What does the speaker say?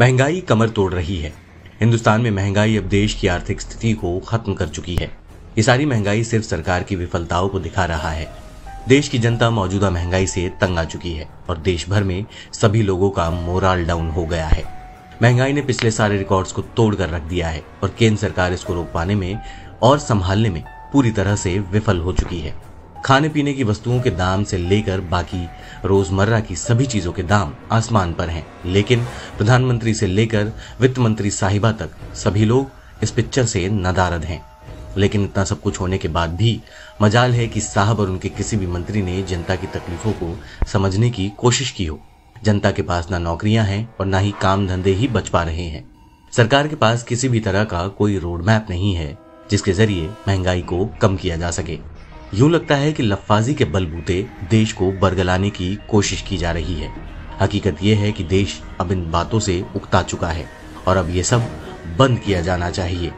महँगाई कमर तोड़ रही है। हिंदुस्तान में महँगाई अब देश की आर्थिक स्थिति को खत्म कर चुकी है। ये सारी महँगाई सिर्फ़ सरकार की विफलताओं को दिखा रहा है। देश की जनता मौजूदा महँगाई से तंग आ चुकी है और देश भर में सभी लोगों का मोराल डाउन हो गया है। महँगाई ने पिछले सारे रिकॉर्ड्स को तोड़ कर रख दिया है और केंद्र सरकार इसको रोक पाने में और संभालने में पूरी तरह से विफल हो चुकी है। खाने पीने की वस्तुओं के दाम से लेकर बाकी रोज़मर्रा की सभी चीज़ों के दाम आसमान पर हैं। लेकिन प्रधानमंत्री से लेकर वित्त मंत्री साहिबा तक सभी लोग इस पिक्चर से नदारद हैं। लेकिन इतना सब कुछ होने के बाद भी मजाल है कि साहब और उनके किसी भी मंत्री ने जनता की तकलीफों को समझने की कोशिश की हो। जनता के पास ना नौकरियाँ हैं और ना ही काम धंधे ही बच पा रहे हैं। सरकार के पास किसी भी तरह का कोई रोड मैप नहीं है, जिसके ज़रिए महँगाई को कम किया जा सके। यूँ लगता है कि लफाजी के बलबूते देश को बरगलाने की कोशिश की जा रही है। हकीकत यह है कि देश अब इन बातों से उकता चुका है और अब ये सब बंद किया जाना चाहिए।